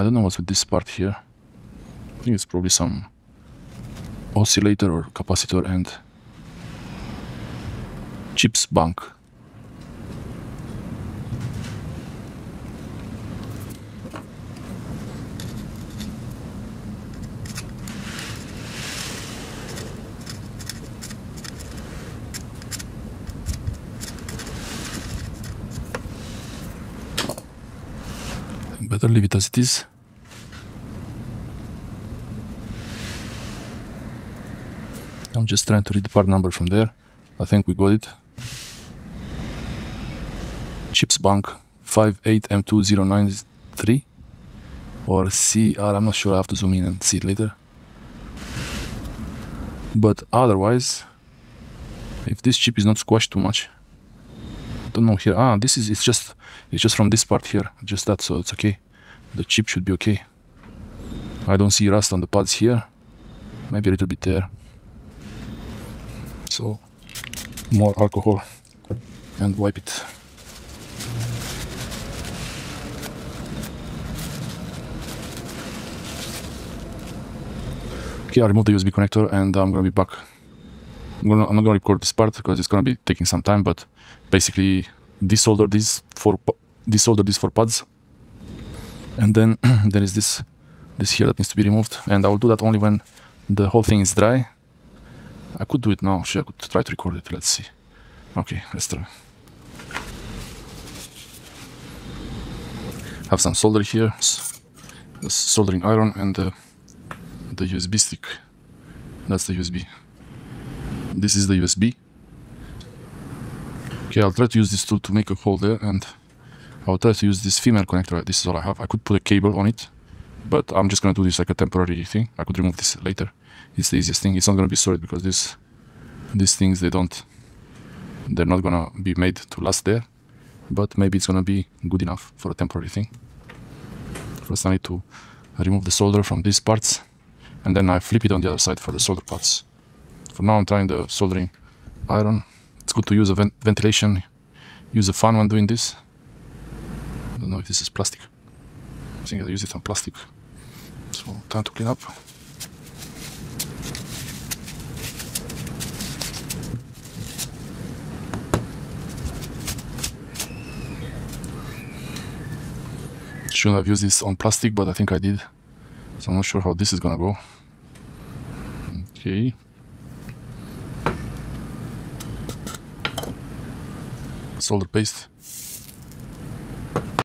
I don't know what's with this part here. I think it's probably some oscillator or capacitor and Chipsbank. Better leave it as it is. I'm just trying to read the part number from there. I think we got it. Chipsbank 58M2093 or CR, I'm not sure, I have to zoom in and see it later. But otherwise, if this chip is not squashed too much, I don't know here. Ah, this is, it's just, it's just from this part here, just that, so it's okay. The chip should be okay. I don't see rust on the pads here. Maybe a little bit there. So, more alcohol and wipe it. Okay, I'll remove the USB connector and I'm gonna be back. I'm, gonna, I'm not gonna record this part because it's gonna be taking some time, but basically desolder these four desolder these four pads, and then there is this this here that needs to be removed, and I will do that only when the whole thing is dry. I could do it now. Actually, I could try to record it. Let's see. Okay, let's try. Have some solder here, the soldering iron, and uh, the, the USB stick. That's the USB. This is the USB. Okay, I'll try to use this tool to make a hole there, and I'll try to use this female connector. This is all I have. I could put a cable on it, but I'm just gonna do this like a temporary thing. I could remove this later. It's the easiest thing. It's not gonna be solid because this, these things they don't, they're not gonna be made to last there. But maybe it's gonna be good enough for a temporary thing. First, I need to remove the solder from these parts, and then I flip it on the other side for the solder parts. For now, I'm trying the soldering iron. It's good to use a vent ventilation, use a fan when doing this. I don't know if this is plastic. I think I use it on plastic. So time to clean up. Shouldn't have used this on plastic, but I think I did. So I'm not sure how this is gonna go. Okay. Solder paste.